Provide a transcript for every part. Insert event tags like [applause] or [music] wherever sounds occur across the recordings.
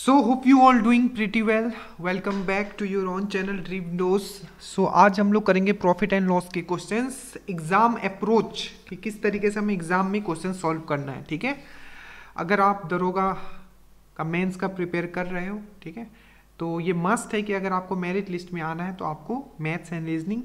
So hope you all doing pretty well welcome back to your own channel Dream Dose so आज हम लोग करेंगे profit and loss के questions exam approach कि किस तरीके से हमें एग्ज़ाम में क्वेश्चन सॉल्व करना है, ठीक है? अगर आप दरोगा का मेंस का प्रिपेयर कर रहे हो, ठीक है? तो ये मस्ट है कि अगर आपको मेरिट लिस्ट में आना है तो आपको maths and reasoning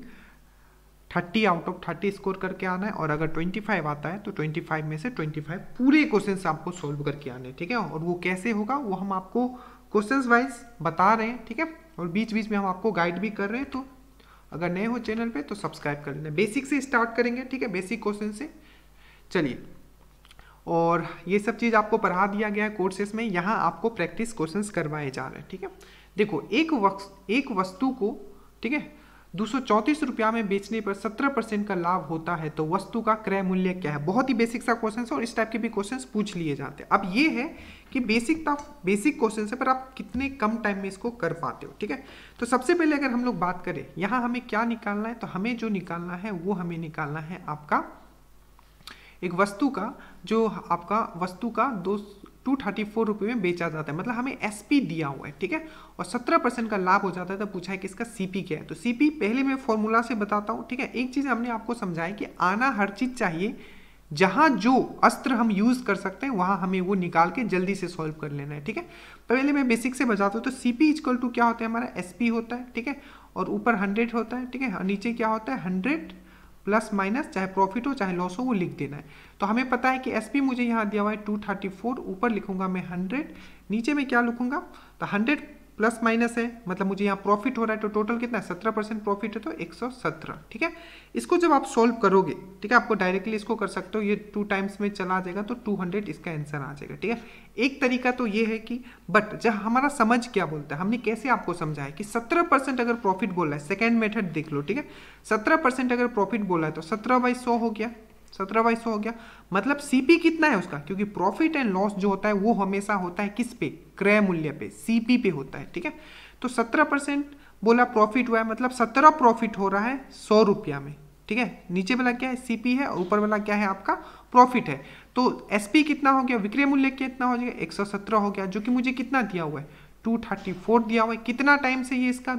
thirty out of thirty score करके आना है और अगर ट्वेंटी फाइव आता है तो ट्वेंटी फाइव में से ट्वेंटी फाइव पूरे क्वेश्चन आपको सोल्व करके आने ठीक है? और वो कैसे होगा, वो हम आपको क्वेश्चन वाइज बता रहे हैं, ठीक है? और बीच बीच में हम आपको गाइड भी कर रहे हैं तो अगर नए हो चैनल पे तो सब्सक्राइब कर लेना। बेसिक से स्टार्ट करेंगे, ठीक है? बेसिक क्वेश्चन से। चलिए। और ये सब चीज़ आपको पढ़ा दिया गया है कोर्सेज में, यहाँ आपको प्रैक्टिस क्वेश्चंस करवाए जा रहे हैं, ठीक है? देखो, एक वक्त एक वस्तु को, ठीक है? दो रुपया में बेचने पर 17 परसेंट का लाभ होता है तो वस्तु का क्रय मूल्य क्या है? बहुत ही बेसिक सा क्वेश्चन है और इस टाइप के भी क्वेश्चन पूछ लिए जाते हैं। अब ये है कि बेसिक था बेसिक क्वेश्चन है, पर आप कितने कम टाइम में इसको कर पाते हो, ठीक है? तो सबसे पहले अगर हम लोग बात करें, यहाँ हमें क्या निकालना है तो हमें जो निकालना है, वो हमें निकालना है आपका एक वस्तु का, जो आपका वस्तु का दो टू थर्टी फोर रुपये में बेचा जाता है। मतलब हमें एस पी दिया हुआ है, ठीक है? और सत्रह परसेंट का लाभ हो जाता है तो पूछा है कि इसका सी पी क्या है? तो सी पी पहले मैं फॉर्मूला से बताता हूँ, ठीक है? एक चीज़ हमने आपको समझाया कि आना हर चीज़ चाहिए। जहाँ जो अस्त्र हम यूज़ कर सकते हैं, वहाँ हमें वो निकाल के जल्दी से सॉल्व कर लेना है, ठीक है? पहले मैं बेसिक से बताता हूँ तो सी पी टू क्या होता है? हमारा एस पी होता है, ठीक है? और ऊपर हंड्रेड होता है, ठीक है? नीचे क्या होता है? हंड्रेड प्लस माइनस, चाहे प्रॉफिट हो, चाहे लॉस हो, वो लिख देना है। तो हमें पता है कि एसपी मुझे यहाँ दिया हुआ है टू थर्टी फोर ऊपर लिखूँगा मैं हंड्रेड नीचे में क्या लिखूँगा? तो हंड्रेड प्लस माइनस है मतलब मुझे यहाँ प्रॉफिट हो रहा है तो टोटल कितना है? सत्रह परसेंट प्रॉफिट है तो एक सौ सत्रह, ठीक है? इसको जब आप सोल्व करोगे, ठीक है? आपको डायरेक्टली इसको कर सकते हो, ये टू टाइम्स में चला जाएगा तो टू हंड्रेड इसका आंसर आ जाएगा, ठीक है? एक तरीका तो ये है कि बट जब हमारा समझ क्या बोलता है, हमने कैसे आपको समझाया कि सत्रह परसेंट अगर प्रॉफिट बोला है सेकेंड मेथड देख लो, ठीक है? सत्रह परसेंट अगर प्रॉफिट बोला है तो सत्रह बाई हो गया सत्रह बाई सौ हो गया। मतलब सीपी कितना है उसका? क्योंकि प्रॉफिट एंड लॉस जो होता है, वो हमेशा होता है किस पे? क्रय मूल्य पे सीपी पे होता है, ठीक है? तो सत्रह परसेंट बोला प्रॉफिट हुआ है मतलब सत्रह प्रॉफिट हो रहा है सौ रुपया में, ठीक है? नीचे वाला क्या है? सीपी है और ऊपर वाला क्या है आपका? प्रॉफिट है। तो एसपी कितना हो गया? विक्रय मूल्य कितना हो जाएगा? एक सौ सत्रह हो गया, जो कि मुझे कितना दिया हुआ है? टू दिया हुआ है। कितना टाइम से ये इसका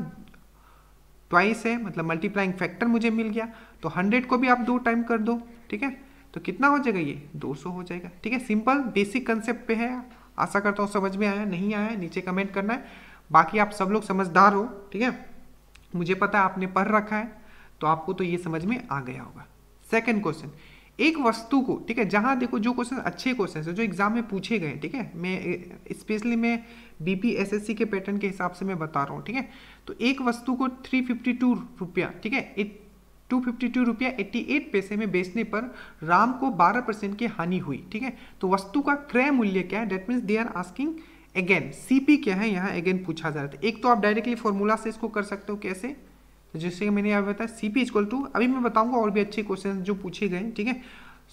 ट्वाइस है? मतलब मल्टीप्लाइंग फैक्टर मुझे मिल गया। तो हंड्रेड को भी आप दो टाइम कर दो। ठीक है? तो कितना हो जाएगा ये? 200 हो जाएगा। ठीक है? सिंपल बेसिक कंसेप्ट पे है। आशा करता हूँ समझ में आया, नहीं आया, नीचे कमेंट करना है। बाकी आप सब लोग समझदार हो, ठीक है? मुझे पता है आपने पढ़ रखा है तो आपको तो ये समझ में आ गया होगा। सेकेंड क्वेश्चन एक वस्तु को, ठीक है? जहाँ देखो जो क्वेश्चन अच्छे क्वेश्चन है, जो एग्ज़ाम में पूछे गए ठीक है? मैं स्पेशली मैं बीपीएसएससी के पैटर्न के हिसाब से मैं बता रहा हूँ, ठीक है? तो एक वस्तु को थ्री फिफ्टी टू रुपया, ठीक है? टू फिफ्टी टू रुपया एट्टी एट पैसे में बेचने पर राम को बारह परसेंट की हानि हुई, ठीक है? तो वस्तु का क्रय मूल्य क्या है? That means they are asking again CP क्या है? यहाँ अगेन पूछा जा रहा था। एक तो आप डायरेक्टली फॉर्मूला से इसको कर सकते हो कैसे? तो जैसे कि मैंने यहाँ बताया सी पी इक्वल टू अभी मैं बताऊँगा और भी अच्छे क्वेश्चन जो पूछे गए, ठीक है?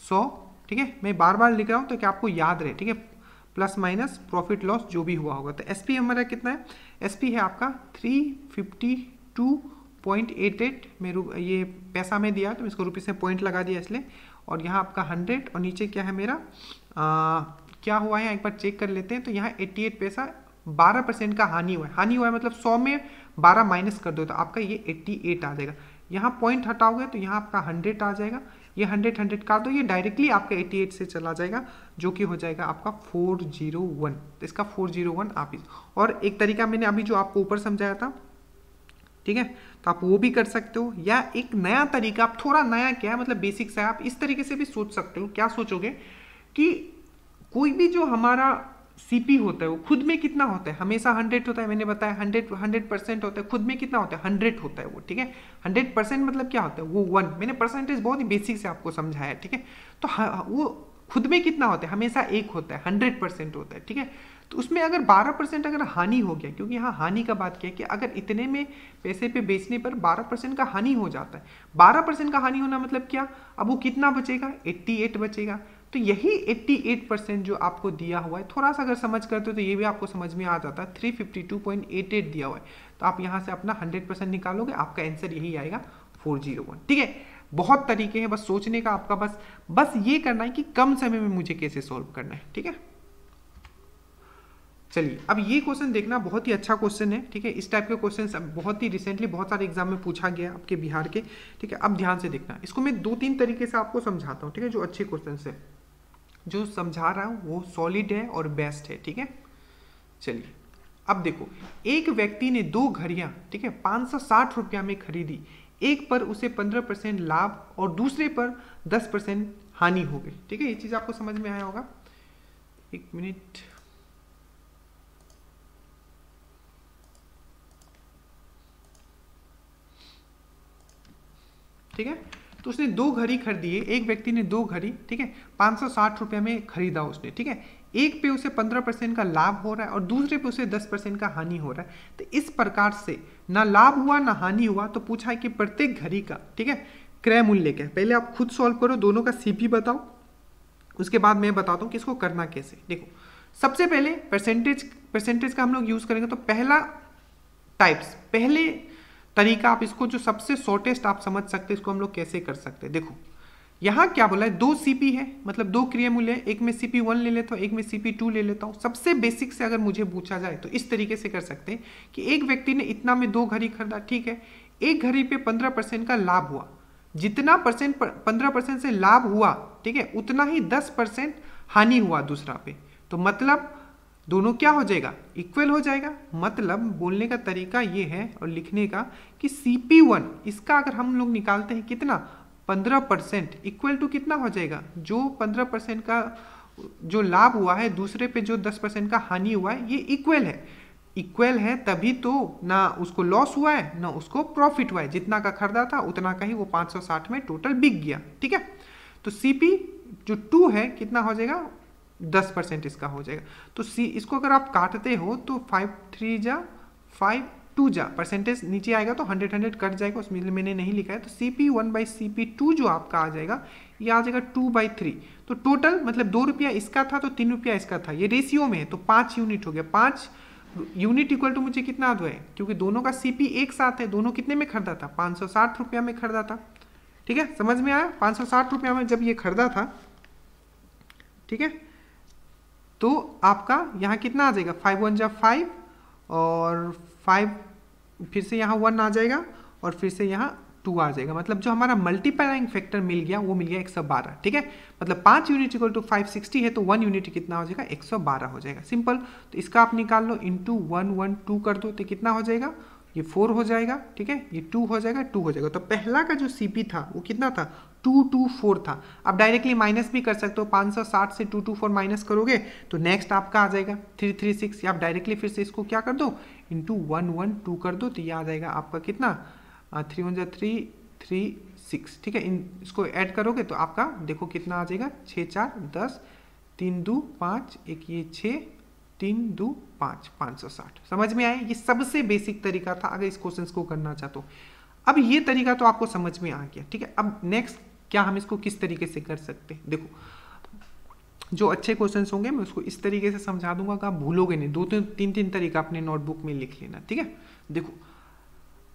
सौ, ठीक है? मैं बार बार लिख रहा हूँ तो क्या आपको याद रहे, ठीक है? प्लस माइनस प्रॉफिट लॉस जो भी हुआ होगा। तो एस पी हमारा कितना है? एस पी है आपका थ्री पॉइंट एट एट में ये पैसा में दिया तो इसको रुपीज़ में पॉइंट लगा दिया इसलिए। और यहाँ आपका हंड्रेड और नीचे क्या है मेरा? आ, क्या हुआ है? एक बार चेक कर लेते हैं। तो यहाँ एट्टी एट पैसा बारह परसेंट का हानि हुआ है। हानि हुआ है मतलब सौ में बारह माइनस कर दो तो आपका ये एट्टी एट आ जाएगा। यहाँ पॉइंट हटाओगे तो यहाँ आपका हंड्रेड आ जाएगा। ये हंड्रेड हंड्रेड काट दो ये डायरेक्टली आपका एट्टी एट से चला जाएगा जो कि हो जाएगा आपका फोर ज़ीरो वन। तो इसका फोर ज़ीरो वन आप और एक तरीका मैंने अभी जो आपको ऊपर समझाया था ठीक है? तो आप वो भी कर सकते हो, या एक नया तरीका, आप थोड़ा नया क्या है मतलब बेसिक से आप इस तरीके से भी सोच सकते हो। क्या सोचोगे? कि कोई भी जो हमारा सीपी होता है, वो खुद में कितना होता है? हमेशा हंड्रेड होता है, मैंने बताया हंड्रेड हंड्रेड परसेंट होता है, खुद में कितना होता है? हंड्रेड होता है वो, ठीक है? हंड्रेड परसेंट मतलब क्या होता है? वो वन मैंने परसेंटेज बहुत ही बेसिक से आपको समझाया ठीक है? तो वो खुद में कितना होता है? हमेशा एक होता है हंड्रेड परसेंट होता है, ठीक है? तो उसमें अगर 12 परसेंट अगर हानि हो गया, क्योंकि यहाँ हानि का बात किया कि अगर इतने में पैसे पे बेचने पर 12 परसेंट का हानि हो जाता है 12 परसेंट का हानि होना मतलब क्या? अब वो कितना बचेगा? 88 बचेगा। तो यही 88 परसेंट जो आपको दिया हुआ है, थोड़ा सा अगर समझ करते हो तो ये भी आपको समझ में आ जाता है 352.88 दिया हुआ है। तो आप यहाँ से अपना 100 परसेंट निकालोगे, आपका आंसर यही आएगा 401 ठीक है? बहुत तरीके हैं, बस सोचने का आपका बस बस ये करना है कि कम समय में मुझे कैसे सॉल्व करना है। ठीक है? चलिए, अब ये क्वेश्चन देखना बहुत ही अच्छा क्वेश्चन है, ठीक है? इस टाइप के क्वेश्चन बहुत ही रिसेंटली बहुत सारे एग्ज़ाम में पूछा गया आपके बिहार के, ठीक है? अब ध्यान से देखना। इसको मैं दो तीन तरीके से आपको समझाता हूँ, ठीक है? जो अच्छे क्वेश्चन है। जो समझा रहा हूँ, वो सॉलिड है और बेस्ट है, ठीक है? चलिए, अब देखो। एक व्यक्ति ने दो घड़ियाँ, ठीक है? पाँच सौ साठ रुपया में खरीदी। एक पर उसे पंद्रह परसेंट लाभ और दूसरे पर दस परसेंट हानि हो गई, ठीक है? ये चीज़ आपको समझ में आया होगा? एक मिनट। ठीक है? तो उसने दो घड़ी खरीदी एक व्यक्ति ने दो घड़ी, ठीक है? पाँच सौ साठ रुपये में खरीदा उसने, ठीक है? एक पे उसे पंद्रह परसेंट का लाभ हो रहा है और दूसरे पे उसे दस परसेंट का हानि हो रहा है। तो इस प्रकार से ना लाभ हुआ, ना हानि हुआ तो पूछा है कि प्रत्येक घड़ी का, ठीक है? क्रय मूल्य क्या है? पहले आप खुद सॉल्व करो, दोनों का सीपी बताओ। उसके बाद मैं बताता हूँ कि इसको करना कैसे। देखो, सबसे पहले परसेंटेज परसेंटेज का हम लोग यूज़ करेंगे तो पहला टाइप्स पहले तरीका आप इसको जो सबसे शॉर्टेस्ट आप समझ सकते हैं, इसको हम लोग कैसे कर सकते हैं? देखो, यहाँ क्या बोला है? दो सीपी है मतलब दो क्रिया मूल्य है, एक में सीपी वन ले लेता हूँ, एक में सीपी टू ले लेता हूँ। सबसे बेसिक से अगर मुझे पूछा जाए तो इस तरीके से कर सकते हैं कि एक व्यक्ति ने इतना में दो घड़ी खरीदा, ठीक है? एक घड़ी पे पंद्रह परसेंट का लाभ हुआ। जितना परसेंट पंद्रह परसेंट से लाभ हुआ, ठीक है? उतना ही दस परसेंट हानि हुआ दूसरा पे। तो मतलब दोनों क्या हो जाएगा? इक्वल हो जाएगा। मतलब बोलने का तरीका ये है और लिखने का कि सी पी वन इसका अगर हम लोग निकालते हैं कितना? पंद्रह परसेंट। इक्वल टू कितना हो जाएगा? जो पंद्रह परसेंट का, जो लाभ हुआ है, दूसरे पे जो दस परसेंट का हानि हुआ है, ये इक्वल है। इक्वल है तभी तो ना उसको लॉस हुआ है, ना उसको प्रॉफिट हुआ है। जितना का खरीदा था, उतना का ही वो 560 में टोटल बिक गया। ठीक है? तो सीपी जो टू है, कितना हो जाएगा? दस परसेंट इसका हो जाएगा। तो सी इसको अगर आप काटते हो तो फाइव थ्री जा फाइव टू जा परसेंटेज नीचे आएगा तो हंड्रेड हंड्रेड कट जाएगा, उसमें मैंने नहीं लिखा है। तो C P one by C P two जो आपका आ जाएगा, ये आ जाएगा टू बाई थ्री तो टोटल मतलब दो रुपया इसका था तो तीन रुपया इसका था। ये रेशियो में है तो पाँच यूनिट हो गया। पाँच यूनिट इक्वल टू मुझे कितना आ है? क्योंकि दोनों का सी पी एक साथ है, दोनों कितने में खरीदा था? पाँच सौ साठ रुपया में खरीदा था। ठीक है? समझ में आया? पाँच सौ साठ रुपया में जब ये खरीदा था, ठीक है? तो आपका यहाँ कितना आ जाएगा? फाइव वन जा फाइव और फाइव फिर से यहाँ वन आ जाएगा और फिर से यहाँ टू आ जाएगा। मतलब जो हमारा मल्टीप्लाइंग फैक्टर मिल गया, वो मिल गया एक सौ बारह, ठीक है? मतलब पाँच unit equal to five sixty है तो वन यूनिट कितना हो जाएगा? एक सौ बारह हो जाएगा। सिंपल तो इसका आप निकाल लो इंटू वन वन टू कर दो तो कितना हो जाएगा? ये फोर हो जाएगा, ठीक है? ये टू हो जाएगा टू हो जाएगा। तो पहला का जो सीपी था, वो कितना था? टू टू फोर था। आप डायरेक्टली माइनस भी कर सकते हो पाँच सौ साठ से टू टू फोर माइनस करोगे तो नेक्स्ट आपका आ जाएगा थ्री थ्री सिक्स या आप डायरेक्टली फिर से इसको क्या कर दो? इंटू वन वन टू कर दो तो ये आ जाएगा आपका कितना? थ्री वन जो थ्री थ्री सिक्स ठीक है? इन, इसको ऐड करोगे तो आपका देखो कितना आ जाएगा? छः चार, दस, तीन, दो, पाँच, एक, ये छः तीन दो पाँच पाँच सौ साठ। समझ में आए ये सबसे बेसिक तरीका था, अगर इस क्वेश्चन को करना चाहते हो। अब ये तरीका तो आपको समझ में आ गया, ठीक है? अब नेक्स्ट क्या हम इसको किस तरीके से कर सकते हैं? देखो, जो अच्छे क्वेश्चंस होंगे, मैं उसको इस तरीके से समझा दूँगा कि आप भूलोगे नहीं। दो तीन तीन तीन तरीका अपने नोटबुक में लिख लेना, ठीक है? देखो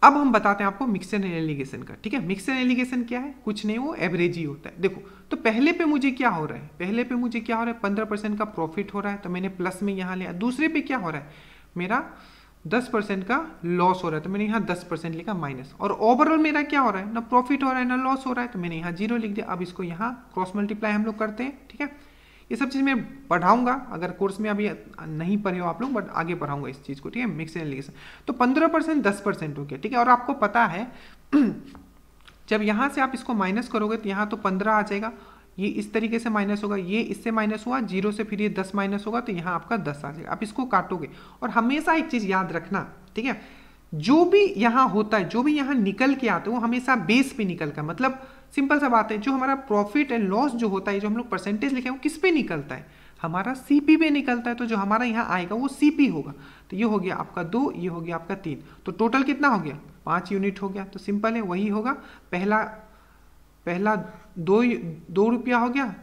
अब हम बताते हैं आपको मिक्सर एलिगेशन का, ठीक है? मिक्सर एलिगेशन क्या है? कुछ नहीं, वो एवरेज ही होता है। देखो तो पहले पे मुझे क्या हो रहा है? पहले पे मुझे क्या हो रहा है? पंद्रह परसेंट का प्रॉफिट हो रहा है तो मैंने प्लस में यहाँ लिया दूसरे पे क्या हो रहा है? मेरा दस परसेंट का लॉस हो रहा है तो मैंने यहाँ दस परसेंट लिखा माइनस और ओवरऑल मेरा क्या हो रहा है? ना प्रॉफिट हो रहा है, ना लॉस हो रहा है तो मैंने यहाँ ज़ीरो लिख दिया। अब इसको यहाँ क्रॉस मल्टीप्लाई हम लोग करते हैं, ठीक है? ये सब चीज़ मैं पढ़ाऊँगा, अगर कोर्स में अभी नहीं पढ़े हो आप लोग बट आगे पढ़ाऊँगा इस चीज़ को, ठीक है? मिक्स एलिगेशन तो पंद्रह परसेंट, दस परसेंट हो गया, ठीक है? और आपको पता है, [clears throat] जब यहाँ से आप इसको माइनस करोगे तो यहाँ तो पंद्रह आ जाएगा, ये इस तरीके से माइनस होगा, ये इससे माइनस हुआ, ज़ीरो से फिर ये दस माइनस होगा तो यहाँ आपका दस आ जाएगा। आप इसको काटोगे, और हमेशा एक चीज़ याद रखना, ठीक है? जो भी यहाँ होता है, जो भी यहाँ निकल के आते हैं, वो हमेशा बेस पे निकल का मतलब सिंपल सा बात है, जो हमारा प्रॉफिट एंड लॉस जो होता है, जो हम लोग परसेंटेज लिखे हैं, वो किस पे निकलता है? हमारा सी पी निकलता है तो जो हमारा यहाँ आएगा, वो सी पी होगा। तो ये हो गया आपका दो, ये हो गया आपका तीन। तो टोटल कितना हो गया? पाँच यूनिट हो गया। तो सिंपल है, वही होगा। पहला पहला दो दो रुपया हो गया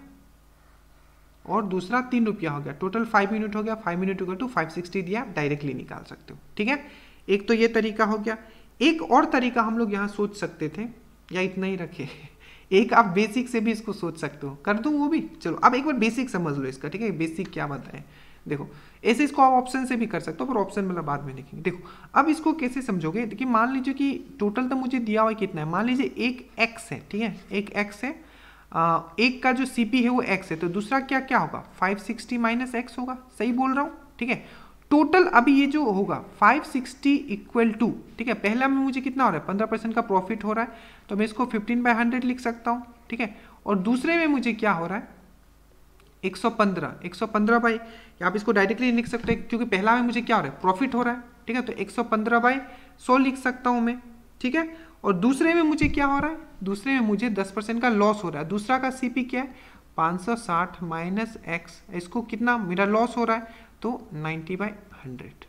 और दूसरा तीन रुपया हो गया। टोटल फाइव यूनिट हो गया। फाइव यूनिट हो गया टू फाइव सिक्सटी दिया डायरेक्टली निकाल सकते हो। ठीक है? एक तो ये तरीका हो गया। एक और तरीका हम लोग यहाँ सोच सकते थे, या इतना ही रखे। एक आप बेसिक से भी इसको सोच सकते हो। कर दूँ वो भी? चलो अब एक बार बेसिक समझ लो इसका ठीक है? बेसिक क्या बताए देखो ऐसे इसको आप ऑप्शन से भी कर सकते हो पर ऑप्शन मतलब बाद में देखेंगे। देखो अब इसको कैसे समझोगे? देखिए मान लीजिए कि टोटल तो मुझे दिया हुआ कितना है? मान लीजिए एक एक्स है ठीक है? एक एक्स है आ, एक का जो सीपी है वो एक्स है तो दूसरा क्या क्या होगा? फाइव सिक्सटी माइनस एक्स होगा सही बोल रहा हूँ ठीक है? टोटल अभी ये जो होगा 560 सिक्सटी इक्वल टू ठीक है, पहला में मुझे कितना हो रहा है, पंद्रह परसेंट का प्रॉफिट हो रहा है तो मैं इसको 15 बाय हंड्रेड लिख सकता हूँ, ठीक है, और दूसरे में मुझे क्या हो रहा है 115 115 बाई आप इसको डायरेक्टली लिख सकते हैं, क्योंकि पहला में मुझे क्या हो रहा है प्रॉफिट हो रहा है, ठीक है तो 115 बाई सौ लिख सकता हूँ मैं, ठीक है, और दूसरे में मुझे क्या हो रहा है, दूसरे में मुझे 10 परसेंट का लॉस हो रहा है, दूसरा का सीपी क्या है 560 माइनस एक्स इसको कितना, मेरा लॉस हो रहा है तो 90 बाई हंड्रेड।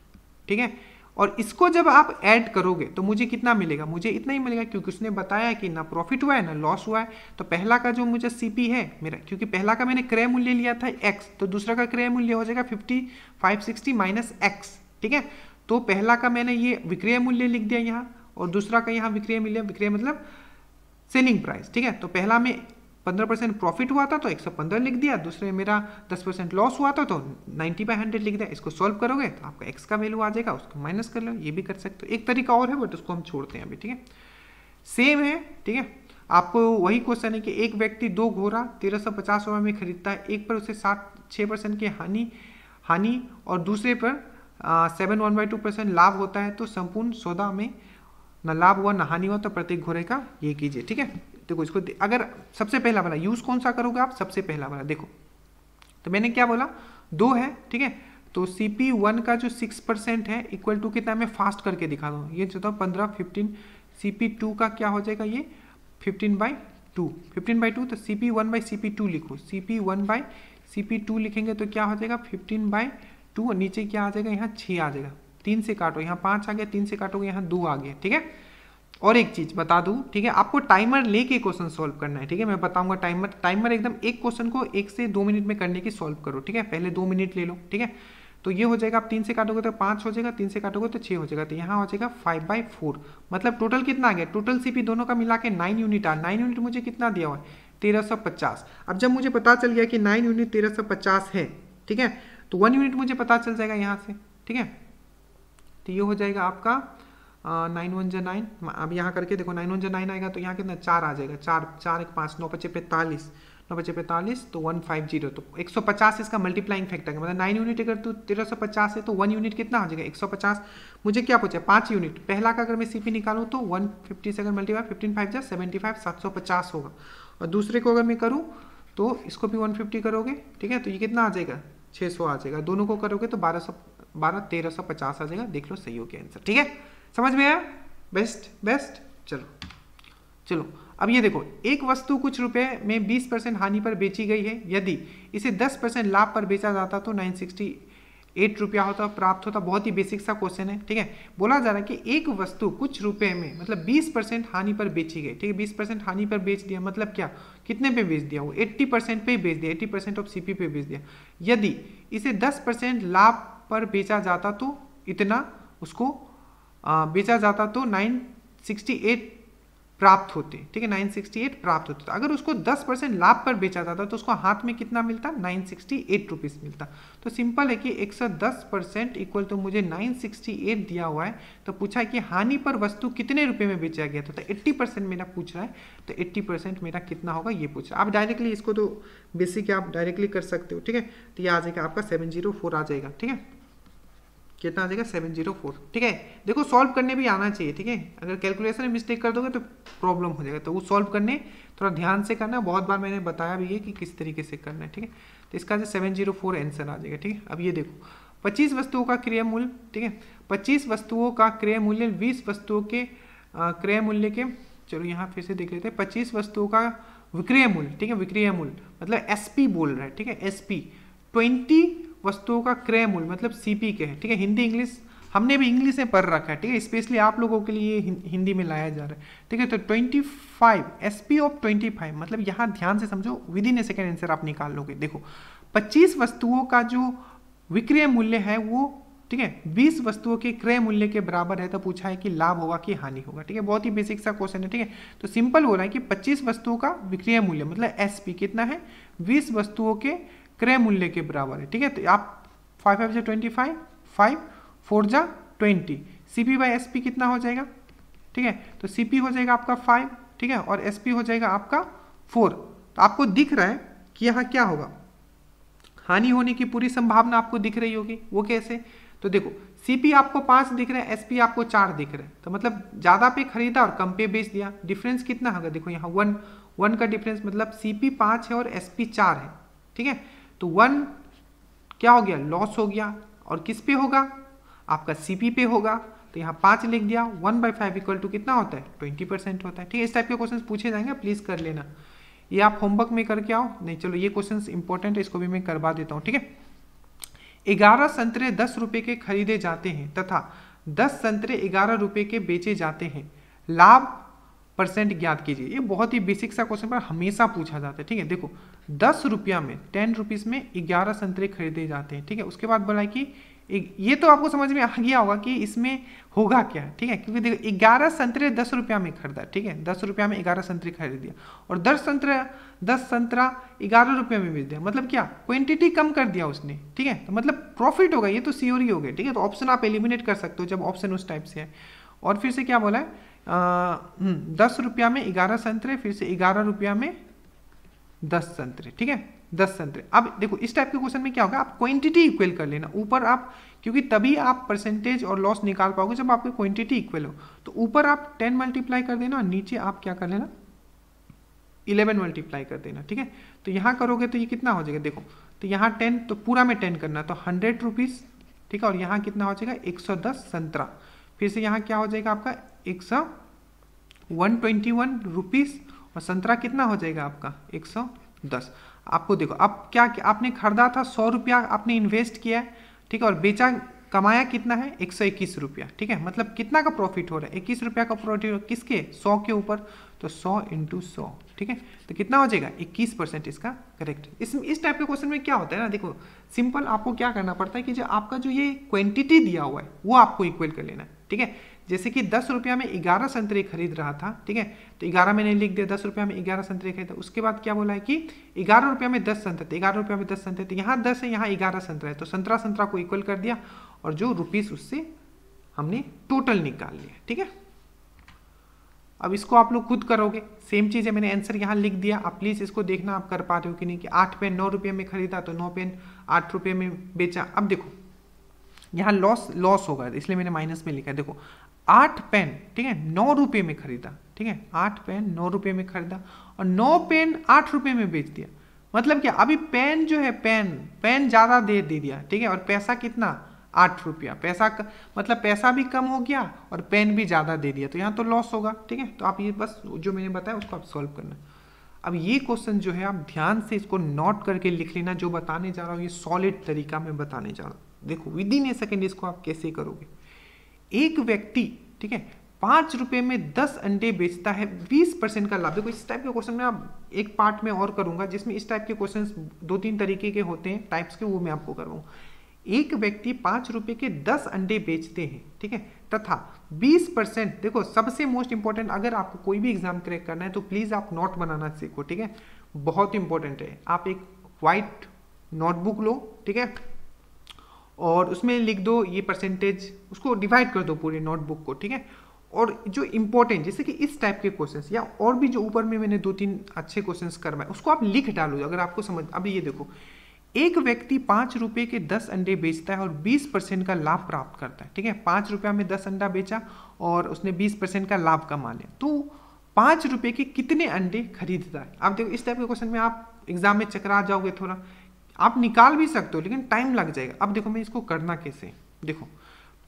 ठीक है? और इसको जब आप ऐड करोगे तो मुझे कितना मिलेगा? मुझे इतना ही मिलेगा, क्योंकि उसने बताया कि ना प्रॉफिट हुआ है, ना लॉस हुआ है। तो पहला का जो मुझे सीपी है, मेरा, क्योंकि पहला का मैंने क्रय मूल्य लिया था एक्स तो दूसरा का क्रय मूल्य हो जाएगा fifty five sixty minus X ठीक है? तो पहला का मैंने ये विक्रय मूल्य लिख दिया यहाँ, और दूसरा का यहाँ विक्रय मूल्य विक्रय मतलब सेलिंग प्राइस ठीक है? तो पहला में पंद्रह परसेंट प्रॉफिट हुआ था तो एक सौ पंद्रह लिख दिया, दूसरे मेरा दस परसेंट लॉस हुआ था तो नाइन्टी बाई हंड्रेड लिख दिया। इसको सॉल्व करोगे तो आपका एक्स का वैल्यू आ जाएगा, उसको माइनस कर लो, ये भी कर सकते हो। एक तरीका और है बट उसको हम छोड़ते हैं अभी, ठीक है? सेम है, ठीक है? आपको वही क्वेश्चन है कि एक व्यक्ति दो घोड़ा तेरह सौ पचास रुपये में खरीदता है, एक पर उसे सात छः परसेंट की हानि हानि और दूसरे पर seven one by two percent लाभ होता है तो संपूर्ण सौदा में न लाभ हुआ, न हानि हुआ तो प्रत्येक घोड़े का ये कीजिए, ठीक है? देखो इसको अगर सबसे पहला वाला यूज़ कौन सा करोगे आप? सबसे पहला वाला, देखो। तो मैंने क्या बोला? दो है, ठीक है? तो सी पी वन का जो सिक्स परसेंट है इक्वल टू कितना मैं फास्ट करके दिखा दूँ। ये जो था पंद्रह फिफ्टीन सी पी टू का क्या हो जाएगा ये? Fifteen by two fifteen by two तो C P one by C P two लिखो। C P one by C P two लिखेंगे तो क्या हो जाएगा? फिफ्टीन बाई टू नीचे क्या आ जाएगा? यहाँ छः आ जाएगा। तीन से काटो। यहाँ पाँच आ गया, तीन से काटोगे, यहाँ दो आ गया, ठीक है? और एक चीज़ बता दूँ, ठीक है? आपको टाइमर लेके क्वेश्चन सॉल्व करना है, ठीक है? मैं बताऊँगा टाइमर टाइमर एकदम एक क्वेश्चन को एक से दो मिनट में करने की सॉल्व करो, ठीक है? पहले दो मिनट ले लो, ठीक है? तो ये हो जाएगा, आप तीन से काटोगे तो पाँच हो जाएगा, तीन से काटोगे तो छह हो जाएगा तो यहाँ हो जाएगा फाइव बाई फोर मतलब टोटल कितना आ गया? टोटल सीपी दोनों का मिला के नाइन यूनिट आ नाइन यूनिट मुझे कितना दिया हुआ है? तेरह सौ पचास. अब जब मुझे पता चल गया कि नाइन यूनिट तेरह सौ पचास है, ठीक है? तो वन यूनिट मुझे पता चल जाएगा यहाँ से, ठीक है? तो ये हो जाएगा आपका नाइन वन जो नाइन अब यहाँ करके देखो नाइन वन जो नाइन आएगा तो यहाँ कितना चार आ जाएगा। चार चार एक पाँच, नौ पचे पैंतालीस, नौ पचे पैंतालीस तो वन फाइव ज़ीरो तो एक सौ पचास इसका मल्टीप्लाइंग फैक्टर है। मतलब नाइन यूनिट अगर तो तेरह सौ पचास है तो वन यूनिट कितना आ जाएगा? एक सौ पचास। मुझे क्या पूछा? पाँच यूनिट पहला का अगर मैं सी पी निकालूँ तो वन फिफ्टी से अगर मल्टीप्लाई फिफ्टीन फाइव जा सेवेंटी फाइव सात सौ पचास होगा। और दूसरे को अगर मैं करूँ तो इसको भी वन फिफ्टी करोगे, ठीक है? तो ये कितना आ जाएगा? छः सौ आ जाएगा। दोनों को करोगे तो बारह सौ, बारह, तेरह सौ पचास आ जाएगा। देख लो सही हो गया आंसर ठीक है? समझ में आया? बेस्ट बेस्ट चलो चलो। अब ये देखो, एक वस्तु कुछ रुपए में 20 परसेंट हानि पर बेची गई है। यदि इसे 10 परसेंट लाभ पर बेचा जाता तो 968 रुपया होता, प्राप्त होता। बहुत ही बेसिक सा क्वेश्चन है, ठीक है? बोला जा रहा है कि एक वस्तु कुछ रुपए में मतलब 20 परसेंट हानि पर बेची गई, ठीक है? 20 परसेंट हानि पर बेच दिया मतलब क्या? कितने पे बेच दिया? वो 80 परसेंट पे बेच दिया 80 परसेंट ऑफ़ सीपी पे बेच दिया। यदि इसे 10 परसेंट लाभ पर बेचा जाता तो इतना उसको बेचा जाता तो 968 प्राप्त होते, ठीक है 968 प्राप्त होते। तो अगर उसको 10 परसेंट लाभ पर बेचा जाता तो उसको हाथ में कितना मिलता? 968 रुपीस मिलता। तो सिंपल है कि 110 परसेंट इक्वल तो मुझे 968 दिया हुआ है तो पूछा है कि हानि पर वस्तु कितने रुपए में बेचा गया था? तो 80 परसेंट मेरा पूछ रहा है तो 80 परसेंट मेरा कितना होगा ये पूछ रहा है। आप डायरेक्टली इसको तो बेसिक आप डायरेक्टली कर सकते हो, ठीक है? तो ये आ जाएगा आपका सेवन आ जाएगा, ठीक है? कितना आ जाएगा? सेवन ज़ीरो फोर ठीक है? देखो सॉल्व करने भी आना चाहिए, ठीक है? अगर कैलकुलेशन में मिस्टेक कर दोगे तो प्रॉब्लम हो जाएगा। तो वो सॉल्व करने, थोड़ा ध्यान से करना। बहुत बार मैंने बताया भी है कि किस तरीके से करना है, ठीक है? तो इसका सेवन ज़ीरो फोर आंसर आ जाएगा, ठीक है? अब ये देखो। पच्चीस वस्तुओं का क्रय मूल्य ठीक है? पच्चीस वस्तुओं का क्रय मूल्य बीस वस्तुओं के क्रय मूल्य के, चलो यहाँ फिर से देख लेते हैं। पच्चीस वस्तुओं का विक्रय मूल्य ठीक है? विक्रय मूल्य मतलब एसपी बोल रहा है, ठीक है? एस पी ट्वेंटी वस्तुओं का क्रय मूल्य मतलब सीपी के है, ठीक है? हिंदी, इंग्लिश, हमने भी इंग्लिश में पढ़ रखा है, ठीक है? स्पेशली आप लोगों के लिए हिंदी में लाया जा रहा है, ठीक है? तो 25 एस पी ऑफ़ 25 मतलब यहाँ ध्यान से समझो within a second answer आप निकाल लोगे। देखो 25 वस्तुओं का जो विक्रय मूल्य है वो, ठीक है? 20 वस्तुओं के क्रय मूल्य के बराबर है तो पूछा है कि लाभ होगा कि हानि होगा, ठीक है? बहुत ही बेसिक सा क्वेश्चन है, ठीक है? तो सिंपल हो रहा है कि 25 वस्तुओं का विक्रय मूल्य मतलब एसपी कितना है? 20 वस्तुओं के क्रय मूल्य के बराबर है, ठीक है? तो आप five five twenty five five four जा twenty C P by S P कितना हो जाएगा? ठीक है? तो सी पी हो जाएगा आपका फाइव ठीक है? और एस पी हो जाएगा आपका फोर तो आपको दिख रहा है कि यहाँ क्या होगा? हानि होने की पूरी संभावना आपको दिख रही होगी। वो कैसे? तो देखो सीपी आपको पाँच दिख रहा है एसपी आपको चार दिख रहा है। तो मतलब ज़्यादा पे खरीदा और कम पे बेच दिया। डिफरेंस कितना होगा? देखो यहाँ वन वन का डिफरेंस मतलब सीपी पाँच है और एसपी चार है, ठीक है? तो वन क्या हो गया? लॉस हो गया। और किस पे होगा? आपका सीपी पे होगा। तो यहाँ पाँच लिख दिया। One by five equal to कितना होता है? ट्वेंटी परसेंट होता है। ठीक है, इस टाइप के क्वेश्चन पूछे जाएँगे। प्लीज़ कर लेना। ये आप होमवर्क में करके आओ। नहीं, चलो, ये क्वेश्चन इंपॉर्टेंट है, इसको भी मैं करवा देता हूँ। ठीक है? ग्यारह संतरे दस रुपए के खरीदे जाते हैं तथा दस संतरे ग्यारह रुपए के बेचे जाते हैं। लाभ परसेंट ज्ञात कीजिए। ये बहुत ही बेसिक सा क्वेश्चन पर हमेशा पूछा जाता है, ठीक है? देखो, दस रुपया में टेन रुपीज़ में ग्यारह संतरे खरीदे जाते हैं, ठीक है? उसके बाद बोला कि ये तो आपको समझ में आ गया होगा कि इसमें होगा क्या, ठीक है? क्योंकि देखो, ग्यारह संतरे दस रुपया में खरीदा, ठीक है? दस रुपया में ग्यारह संतरे खरीद दिया और दस संतरा दस संतरा ग्यारह रुपये में बेच दिया। मतलब क्या? क्वांटिटी कम कर दिया उसने, ठीक है? तो मतलब प्रॉफिट होगा ये तो सियोरी हो गया, ठीक है? तो ऑप्शन आप एलिमिनेट कर सकते हो जब ऑप्शन उस टाइप से है। और फिर से क्या बोला है? दस रुपया में ग्यारह संतरे, फिर से ग्यारह रुपया में दस संतरे, ठीक है? दस संतरे। अब देखो, इस टाइप के क्वेश्चन में क्या होगा? आप क्वांटिटी इक्वल कर लेना। ऊपर आप, क्योंकि तभी आप परसेंटेज और लॉस निकाल पाओगे जब आपकी क्वांटिटी इक्वल हो। तो ऊपर आप टेन मल्टीप्लाई कर देना और नीचे आप क्या कर लेना? इलेवन मल्टीप्लाई कर देना, ठीक है? तो यहाँ करोगे तो ये कितना हो जाएगा? देखो तो यहाँ टेन तो पूरा में टेन करना। तो हंड्रेड रुपीज़ ठीक है? और यहाँ कितना हो जाएगा? एक सौ दस संतरा। फिर से यहाँ क्या हो जाएगा आपका? एक सौ वन ट्वेंटी वन रुपीज़ और संतरा कितना हो जाएगा आपका? एक सौ दस। आपको देखो, अब क्या आपने खरीदा था, सौ रुपया आपने इन्वेस्ट किया है, ठीक है, और बेचा, कमाया कितना है? एक सौ इक्कीस रुपया, ठीक है? मतलब कितना का प्रॉफिट हो रहा है? इक्कीस रुपया का प्रॉफिट किसके? सौ के ऊपर। तो सौ इंटू सौ, ठीक है? तो कितना हो जाएगा? इक्कीस परसेंट इसका करेक्ट इस इस टाइप के क्वेश्चन में क्या होता है ना, देखो सिंपल आपको क्या करना पड़ता है कि जो आपका जो ये क्वांटिटी दिया हुआ है, वो आपको इक्वल कर लेना, ठीक है? जैसे कि दस रुपया में ग्यारह संतरे खरीद रहा था, ठीक है? तो ग्यारह मैंने लिख दिया, दस रुपया में ग्यारह संतरे खरीदा। उसके बाद क्या बोला है कि ग्यारह रुपया में दस संतरे ग्यारह रुपया में दस संतरे तो यहाँ दस है, यहाँ ग्यारह संतरा है। तो संतरा संतरा को इक्वल कर दिया और जो रुपीस उससे हमने टोटल निकाल लिया ठीक है? अब इसको आप लोग खुद करोगे। सेम चीज़ है, मैंने आंसर यहाँ लिख दिया। आप प्लीज़ इसको देखना, आप कर पा रहे हो कि नहीं कि आठ पेन नौ रुपये में खरीदा तो नौ पेन आठ रुपये में बेचा। अब देखो, यहाँ लॉस लॉस होगा, इसलिए मैंने माइनस में लिखा है। देखो आठ पेन ठीक है नौ रुपये में खरीदा ठीक है आठ पेन नौ रुपये में खरीदा और नौ पेन आठ रुपये में बेच दिया। मतलब क्या अभी पेन जो है पेन पेन ज़्यादा दे दे दिया ठीक है और पैसा कितना? आठ रुपया। पैसा क, मतलब पैसा भी कम हो गया और पेन भी ज़्यादा दे दिया। तो यहाँ तो लॉस होगा ठीक है तो आप ये बस जो मैंने बताया उसको आप सॉल्व करना। अब ये क्वेश्चन जो है आप ध्यान से इसको नोट करके लिख लेना जो बताने जा रहा हूँ ये सॉलिड तरीका में बताने जा रहा हूँ। देखो विद इन ए सेकेंड इसको आप कैसे करोगे? एक व्यक्ति, ठीक है, पाँच रुपए में दस अंडे बेचता है, बीस परसेंट का लाभ। देखो, इस टाइप के क्वेश्चन में आप एक पार्ट में और करूँगा, जिसमें इस टाइप के क्वेश्चन दो तीन तरीके के होते हैं टाइप्स के, वो मैं आपको करूँगा एक व्यक्ति पाँच रुपए के दस अंडे बेचते हैं, ठीक है, तथा बीस परसेंट, देखो, सबसे मोस्ट इंपॉर्टेंट अगर आपको कोई भी एग्ज़ाम क्रैक करना है तो प्लीज़ आप नोट बनाना सीखो, ठीक है। बहुत इंपॉर्टेंट है। आप एक व्हाइट नोटबुक लो, ठीक है और उसमें लिख दो ये परसेंटेज उसको डिवाइड कर दो पूरे नोटबुक को, ठीक है? और जो इंपॉर्टेंट जैसे कि इस टाइप के क्वेश्चंस या और भी जो ऊपर में मैंने दो तीन अच्छे क्वेश्चंस करवाए, उसको आप लिख डालो, अगर आपको समझ अभी ये देखो, एक व्यक्ति पाँच रुपये के दस अंडे बेचता है और बीस परसेंट का लाभ प्राप्त करता है, ठीक है? पाँच रुपया में दस अंडा बेचा और उसने बीस परसेंट का लाभ कमा लिया तो पाँच रुपये के कितने अंडे खरीदता है? आप देखो, इस टाइप के क्वेश्चन में आप एग्ज़ाम में चकरा जाओगे थोड़ा। आप निकाल भी सकते हो, लेकिन टाइम लग जाएगा। अब देखो मैं इसको करना कैसे? देखो,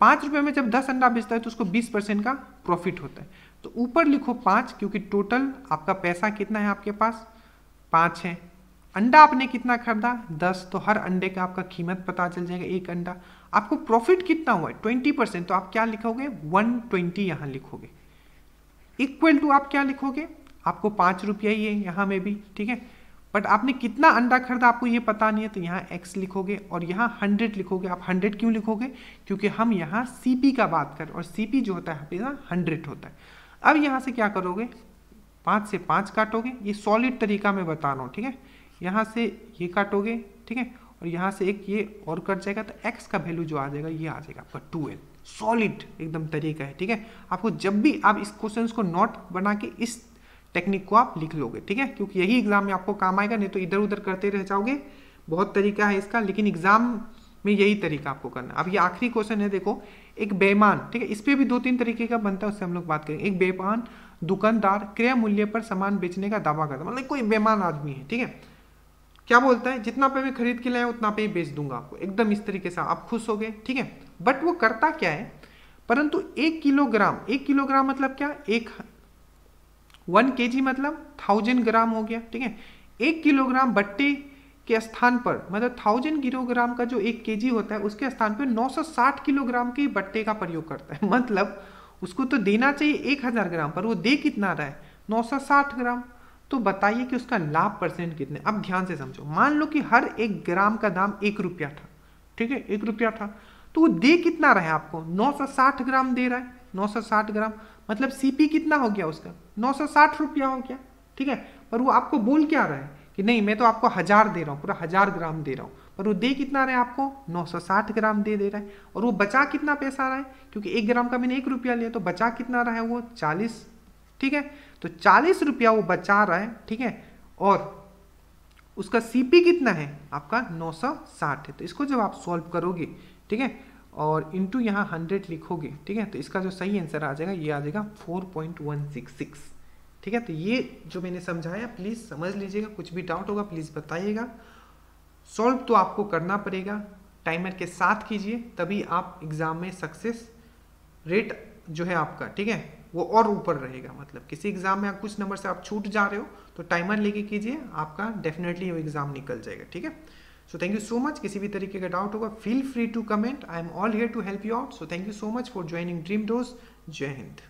पाँच रुपए में जब दस अंडा बेचता है तो उसको बीस परसेंट का प्रॉफिट होता है। तो ऊपर लिखो पाँच, क्योंकि टोटल आपका पैसा कितना है आपके पास? पाँच है। अंडा आपने कितना खरीदा? दस। तो हर अंडे का आपका कीमत पता चल जाएगा, एक अंडा। आपको प्रॉफिट कितना हुआ? है ट्वेंटी परसेंट। तो आप क्या लिखोगे? वन ट्वेंटी यहाँ लिखोगे। इक्वल टू आप क्या लिखोगे? आपको पाँच रुपया ही है यहाँ में भी, ठीक है? बट आपने कितना अंडा खरीदा आपको ये पता नहीं है तो यहाँ एक्स लिखोगे और यहाँ हंड्रेड लिखोगे। आप हंड्रेड क्यों लिखोगे? क्योंकि हम यहाँ सी का बात करें और सी जो होता है, यहाँ हंड्रेड होता है। अब यहाँ से क्या करोगे? पाँच से पाँच काटोगे। ये सॉलिड तरीका मैं बता रहा हूँ, ठीक है? यहाँ से ये काटोगे, ठीक है? और यहाँ से एक ये और कट जाएगा तो एक्स का वैल्यू जो आ जाएगा, ये आ जाएगा आपका टू सॉलिड एकदम तरीका है, ठीक है? आपको जब भी आप इस क्वेश्चन को नोट बना के इस टेक्निक को आप लिख लोगे, ठीक है? क्योंकि यही एग्ज़ाम में आपको काम आएगा, नहीं तो इधर उधर करते रह जाओगे। बहुत तरीका है इसका, लेकिन एग्ज़ाम में यही तरीका आपको करना अब ये आखिरी क्वेश्चन है, देखो, एक बेमान ठीक है? इस पर भी दो तीन तरीके का बनता है, उससे हम लोग बात करेंगे। एक बेमान दुकानदार क्रय मूल्य पर सामान बेचने का दावा करता मतलब कोई बेमान आदमी है, ठीक है? क्या बोलता है? जितना पे मैं खरीद के लाया, उतना पे बेच दूँगा आपको। एकदम इस तरीके से आप खुश हो गए, ठीक है? बट वो करता क्या है? परंतु एक किलोग्राम एक किलोग्राम मतलब क्या? एक वन के मतलब थाउज़ेंड ग्राम हो गया, ठीक है? एक किलोग्राम बट्टे के स्थान पर मतलब थाउज़ेंड किलोग्राम का जो एक केजी होता है, उसके स्थान पर 960 किलोग्राम के बट्टे का प्रयोग करता है। [laughs] मतलब उसको तो देना चाहिए एक हज़ार ग्राम, पर वो दे कितना रहा है? 960 ग्राम। तो बताइए कि उसका लाभ परसेंट कितने? अब ध्यान से समझो। मान लो कि हर एक ग्राम का दाम एक रुपया था, ठीक है? एक रुपया था। तो वो दे कितना रहा है आपको? 960 ग्राम दे रहा है 960 ग्राम। मतलब सीपी कितना हो गया उसका? 960 रुपया हो गया, ठीक है? पर वो आपको बोल क्या रहा है कि नहीं, मैं तो आपको हज़ार दे रहा हूँ, पूरा हज़ार ग्राम दे रहा हूँ, पर वो दे कितना रहा है आपको? 960 ग्राम दे दे रहा है। और वो बचा कितना पैसा रहा है? क्योंकि एक ग्राम का मैंने एक रुपया लिया तो बचा कितना रहा है वो? चालीस, ठीक है? तो चालीस रुपया वो बचा रहा है, ठीक है? और उसका सीपी कितना है? आपका 960 है। तो इसको जब आप सॉल्व करोगे, ठीक है? और इंटू यहाँ हंड्रेड लिखोगे, ठीक है? तो इसका जो सही आंसर आ जाएगा, ये आ जाएगा 4.166 ठीक है? तो ये जो मैंने समझाया प्लीज़ समझ लीजिएगा, कुछ भी डाउट होगा प्लीज़ बताइएगा। सॉल्व तो आपको करना पड़ेगा। टाइमर के साथ कीजिए, तभी आप एग्ज़ाम में सक्सेस रेट जो है आपका, ठीक है? वो और ऊपर रहेगा मतलब किसी एग्ज़ाम में आप कुछ नंबर से आप छूट जा रहे हो तो टाइमर लेके कीजिए, आपका डेफिनेटली वो एग्ज़ाम निकल जाएगा, ठीक है? So thank you so much किसी भी तरीके का डाउट होगा feel free to comment I am all here to help you out so thank you so much for joining Dream Dose Jai Hind